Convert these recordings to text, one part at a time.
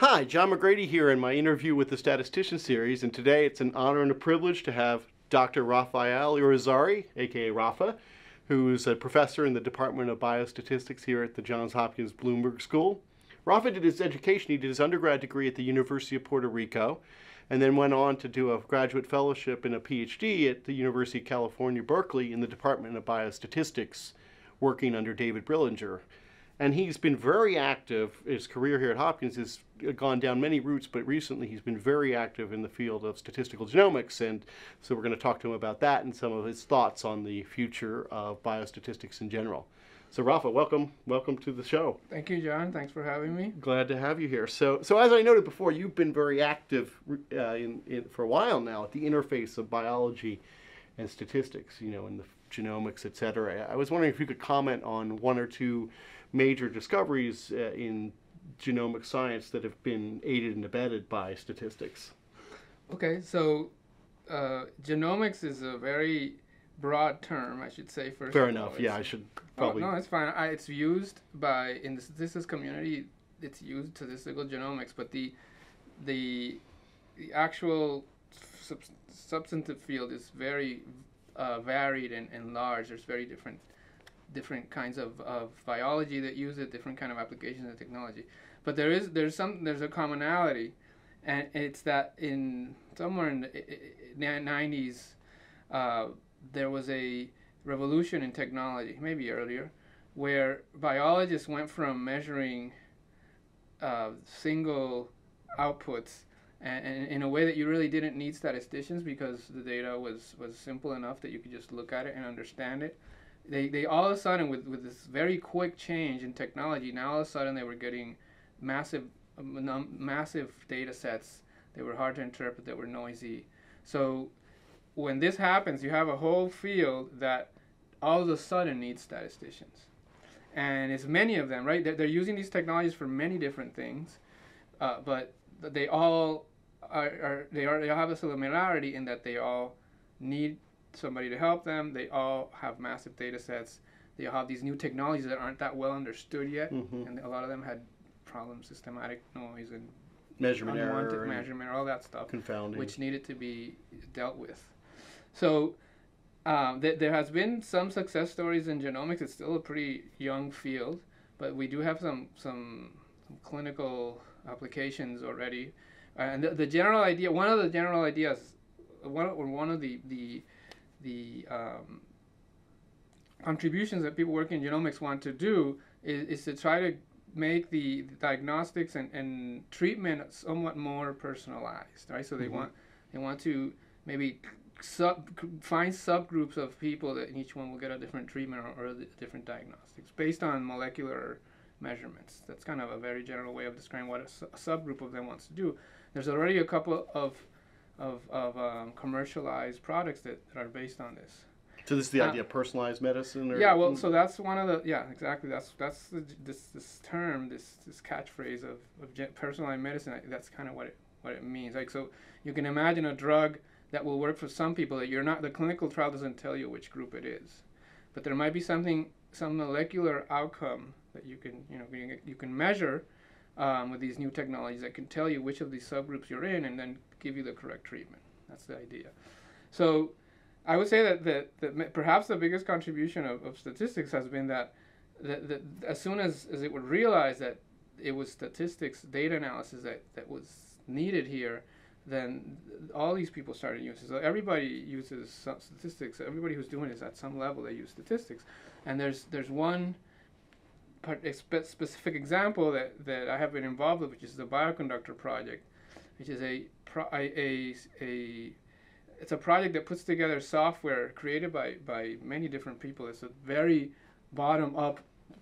Hi, John McGready here in my interview with the Statistician series, and today it's an honor and a privilege to have Dr. Rafael Irizarry, aka Rafa, who's a professor in the Department of Biostatistics here at the Johns Hopkins Bloomberg School. Rafa did his education, he did his undergrad degree at the University of Puerto Rico, and then went on to do a graduate fellowship and a PhD at the University of California, Berkeley in the Department of Biostatistics, working under David Brillinger and he's been very active. His career here at Hopkins has gone down many routes, but recently he's been very active in the field of statistical genomics, and so we're going to talk to him about that and some of his thoughts on the future of biostatistics in general. So, Rafa, welcome, welcome to the show. Thank you, John. Thanks for having me. Glad to have you here. So, so as I noted before, you've been very active uh, in, in, for a while now at the interface of biology and statistics. You know, in the genomics, et cetera. I was wondering if you could comment on one or two major discoveries uh, in genomic science that have been aided and abetted by statistics. Okay, so uh, genomics is a very broad term, I should say. First, fair enough. Yeah, I should probably. Oh, no, it's fine. I, it's used by in the statistics community. It's used statistical genomics, but the the the actual sub- substantive field is very uh, varied and, and large. There's very different different kinds of, of biology that use it, different kind of applications of technology. But there is there's some there's a commonality, and it's that in somewhere in the 90s, uh, there was a revolution in technology, maybe earlier, where biologists went from measuring uh, single outputs and, in a way that you really didn't need statisticians because the data was, was simple enough that you could just look at it and understand it they, they all of a sudden with, with this very quick change in technology now all of a sudden they were getting massive um, massive data sets they were hard to interpret they were noisy. So when this happens you have a whole field that all of a sudden needs statisticians. And it's many of them right? They're, they're using these technologies for many different things uh, but they all are, are, they are they all have a similarity in that they all need somebody to help them. They all have massive data sets. They all have these new technologies that aren't that well understood yet, mm-hmm. and a lot of them had problems, systematic noise and measurement error, measurement, all that stuff, confounding, which needed to be dealt with. So um, th- there has been some success stories in genomics. It's still a pretty young field, but we do have some some, some clinical applications already. Uh, and the, the general idea, one of the general ideas, one or one of the the the um, contributions that people working in genomics want to do is, is to try to make the, the diagnostics and, and treatment somewhat more personalized, right? So they mm-hmm. want they want to maybe sub find subgroups of people that each one will get a different treatment or, or a different diagnostics based on molecular measurements. That's kind of a very general way of describing what a, su- a subgroup of them wants to do. There's already a couple of of, of um, commercialized products that, that are based on this. So this is the uh, idea of personalized medicine, or yeah. Well, so that's one of the yeah exactly. That's that's the, this this term this this catchphrase of, of personalized medicine. That's kind of what it what it means. Like so, you can imagine a drug that will work for some people that you're not. The clinical trial doesn't tell you which group it is, but there might be something some molecular outcome that you can you know you can measure um, with these new technologies that can tell you which of these subgroups you're in and then give you the correct treatment. That's the idea. So I would say that, that, that perhaps the biggest contribution of, of statistics has been that, that, that as soon as, as it would realize that it was statistics, data analysis that, that was needed here, then all these people started using. So everybody uses statistics. Everybody who's doing this at some level, they use statistics. And there's there's one a specific example that, that I have been involved with, which is the Bioconductor project, which is a, a, a, it's a project that puts together software created by, by many different people. It's a very bottom up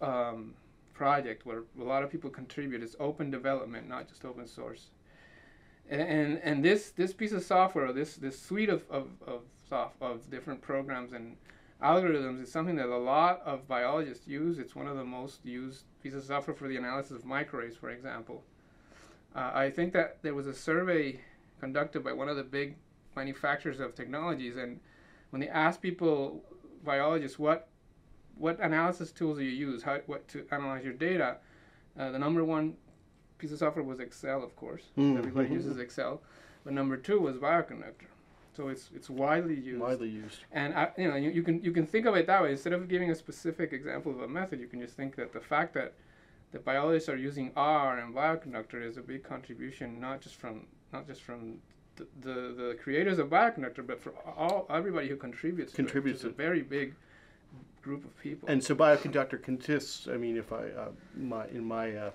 um, project where a lot of people contribute. It's open development, not just open source. And, and, and this, this piece of software, this, this suite of, of, of, soft, of different programs and algorithms is something that a lot of biologists use. It's one of the most used pieces of software for the analysis of microarrays, for example. Uh, I think that there was a survey conducted by one of the big manufacturers of technologies, and when they asked people, biologists, what what analysis tools do you use, how what to analyze your data, uh, the number one piece of software was Excel, of course. Mm. Everybody uses Excel. But number two was Bioconductor. So it's it's widely used. Widely used. And I, you know, you, you can you can think of it that way. Instead of giving a specific example of a method, you can just think that the fact that the biologists are using R and Bioconductor is a big contribution, not just from not just from the, the, the creators of Bioconductor, but for all everybody who contributes. Contributes to it, a very big group of people. And so bioconductor consists, I mean, if I, uh, my, in my uh,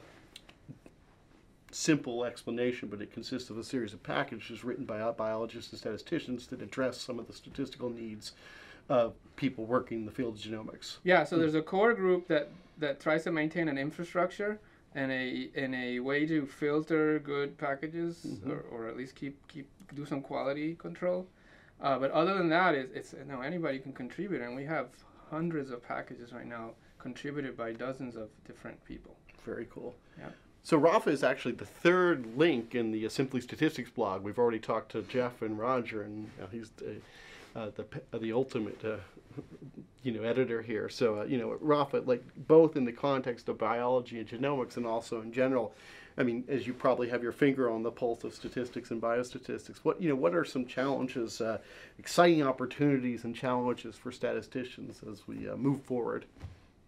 simple explanation, but it consists of a series of packages written by biologists and statisticians that address some of the statistical needs of people working in the field of genomics. Yeah, so there's a core group that, that tries to maintain an infrastructure and a and a way to filter good packages Mhm. or, or at least keep keep do some quality control. Uh, but other than that, it's, it's you know anybody can contribute, and we have hundreds of packages right now contributed by dozens of different people. Very cool. Yeah. So Rafa is actually the third link in the uh, Simply Statistics blog. We've already talked to Jeff and Roger, and uh, he's the, uh, the uh, the ultimate, uh, you know, editor here. So uh, you know, Rafa, like both in the context of biology and genomics, and also in general. I mean, as you probably have your finger on the pulse of statistics and biostatistics, what you know, what are some challenges, uh, exciting opportunities, and challenges for statisticians as we move forward?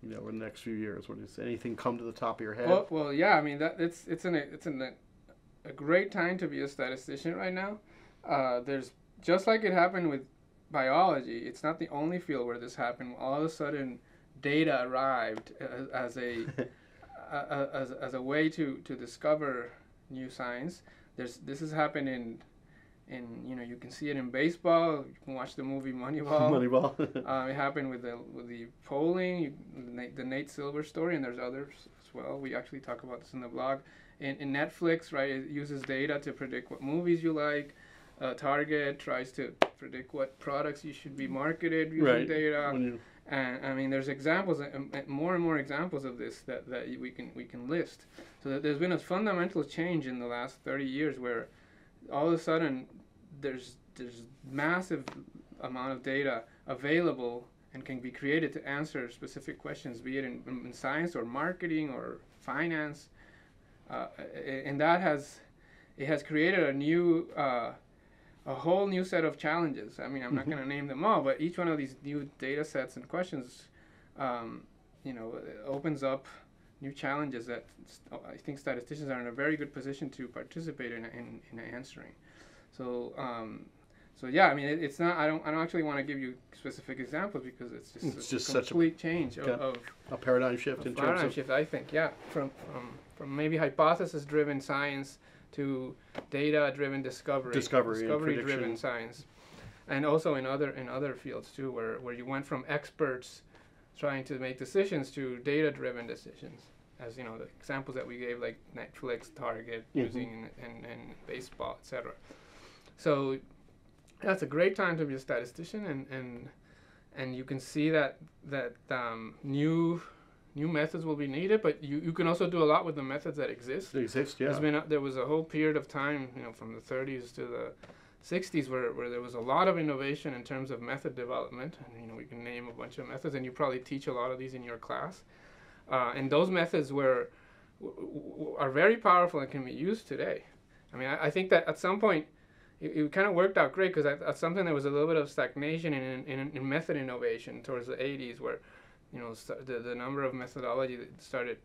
You know, in the next few years, what is anything come to the top of your head? Well, well, yeah. I mean, that it's it's an it's an, a great time to be a statistician right now. There's just like it happened with biology. It's not the only field where this happened. All of a sudden, data arrived as, as a, a, as, as a way to, to discover new science. There's this has happened in in you know you can see it in baseball. You can watch the movie Moneyball. Moneyball. Um, it happened with the with the polling, you, the, Nate, the Nate Silver story, and there's others as well. We actually talk about this in the blog. In, in Netflix, right, it uses data to predict what movies you like. Uh, Target tries to predict what products you should be marketed using Right. data. And I mean, there's examples, um, uh, more and more examples of this that, that we can we can list. So that there's been a fundamental change in the last 30 years where all of a sudden there's there's massive amount of data available and can be created to answer specific questions, be it in, in science or marketing or finance, uh, and that has it has created a new uh, a whole new set of challenges. I mean, I'm not Mhm. going to name them all, but each one of these new data sets and questions, um, you know, opens up new challenges that st- I think statisticians are in a very good position to participate in in, in answering. So. Um, so yeah, I mean, it, it's not. I don't. I don't actually want to give you specific examples because it's just It's a just such a- complete change of, yeah, of a paradigm shift in terms of. paradigm of shift, I think, yeah, from from from maybe hypothesis-driven science to data-driven discovery, discovery, discovery-driven science, and also in other in other fields too, where where you went from experts trying to make decisions to data-driven decisions, as you know the examples that we gave, like Netflix, Target, Mhm. using and and baseball, etc. So that's a great time to be a statistician, and and and you can see that that um, new new methods will be needed, but you, you can also do a lot with the methods that exist. it exists. Yeah. There's been a, there was a whole period of time, you know, from the 30s to the 60s, where, where there was a lot of innovation in terms of method development, and you know we can name a bunch of methods, and you probably teach a lot of these in your class. Uh, and those methods were w- w- are very powerful and can be used today. I mean, I, I think that at some point it, it kind of worked out great because at, at something there was a little bit of stagnation in, in, in method innovation towards the 80s, where you know st- the, the number of methodology that started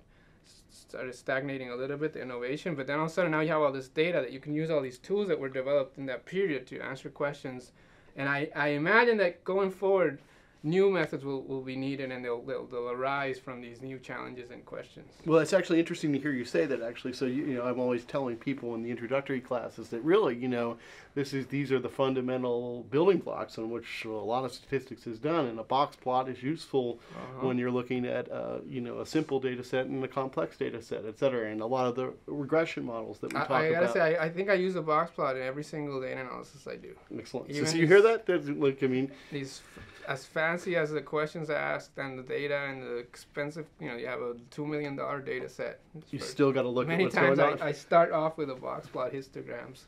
started stagnating a little bit the innovation but then all of a sudden now you have all this data that you can use all these tools that were developed in that period to answer questions. And i, I imagine that going forward new methods will, will be needed and they'll, they'll, they'll arise from these new challenges and questions Well, it's actually interesting to hear you say that. Actually, so you, you know, I'm always telling people in the introductory classes that really, you know, this is these are the fundamental building blocks on which a lot of statistics is done, and a box plot is useful Uh-huh. when you're looking at, uh, you know, a simple data set and a complex data set, et cetera, and a lot of the regression models that we I, talk I gotta about. say I, I think i use a box plot in every single data analysis i do Excellent. So, even so you hear that? That's like, I mean, these as fancy as the questions asked and the data and the expensive you know you have a two million dollar data set you still got to look at Many what's times going on. I, I start off with a box plot histograms,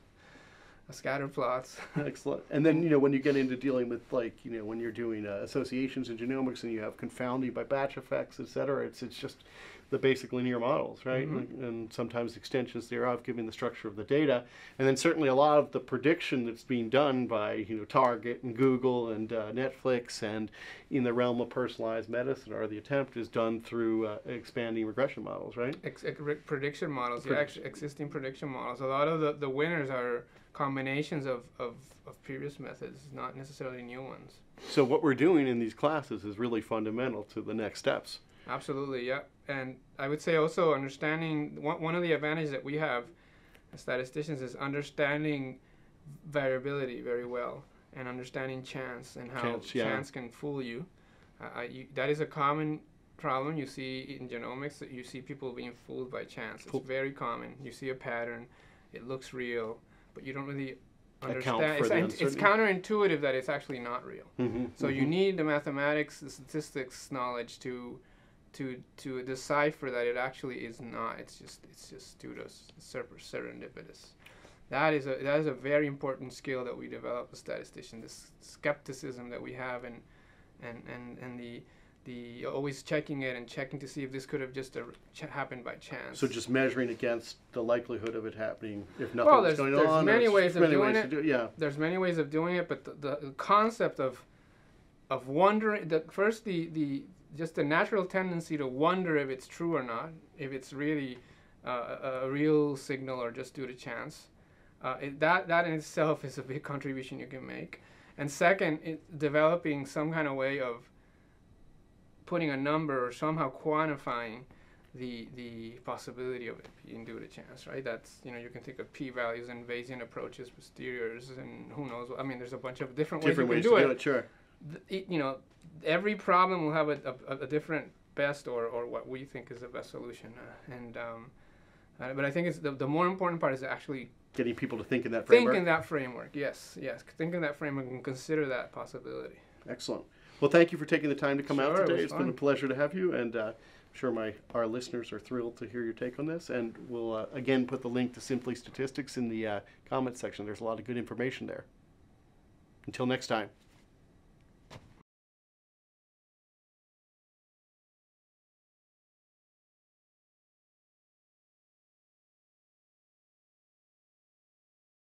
scatter plots. Excellent. And then, you know, when you get into dealing with, like, you know, when you're doing uh, associations in genomics and you have confounding by batch effects, et cetera, it's, it's just the basic linear models, right? Mhm. And, and sometimes extensions thereof, giving the structure of the data, and then certainly a lot of the prediction that's being done by you know Target and Google and uh, Netflix, and in the realm of personalized medicine, or the attempt is done through uh, expanding regression models, right? Ex- ex- prediction models, yeah, Predict- actually existing prediction models. A lot of the, the winners are combinations of, of, of previous methods, not necessarily new ones. So what we're doing in these classes is really fundamental to the next steps. Absolutely, yeah. And I would say also understanding one, one of the advantages that we have as statisticians is understanding variability very well and understanding chance and how Chance, yeah. chance can fool you. Uh, you. That is a common problem you see in genomics that you see people being fooled by chance. It's very common. You see a pattern, it looks real, but you don't really understand. It's, it's counterintuitive that it's actually not real. Mm-hmm. So you need the mathematics, the statistics knowledge to to to decipher that it actually is not. It's just it's just due to s- serendipitous. That is a that is a very important skill that we develop as statisticians. This skepticism that we have and and and and the the always checking it and checking to see if this could have just uh, ch- happened by chance. So just measuring against the likelihood of it happening if nothing Well, was going there's on. many there's ways of many doing ways it. Do, yeah. there's many ways of doing it, but the, the concept of of wondering the first the the just the natural tendency to wonder if it's true or not, if it's really uh, a, a real signal or just due to chance. Uh, it, that that in itself is a big contribution you can make. And second, it, developing some kind of way of putting a number or somehow quantifying the the possibility of it being due to chance, right? That's you know you can think of p-values and Bayesian approaches, posteriors, and who knows. what- I mean, there's a bunch of different, Different ways ways you to can do do it. Sure. Th- You know, every problem will have a, a, a different best or, or what we think is the best solution. Uh, and um, uh, but I think it's the, the more important part is actually Getting people to think in that framework. think in that framework. Yes, yes, think in that framework and consider that possibility. Excellent. Well, thank you for taking the time to come out Sure, it today. was It's been a pleasure to have you, and uh, I'm sure my our listeners are thrilled to hear your take on this. And we'll uh, again put the link to Simply Statistics in the uh, comments section. There's a lot of good information there. Until next time.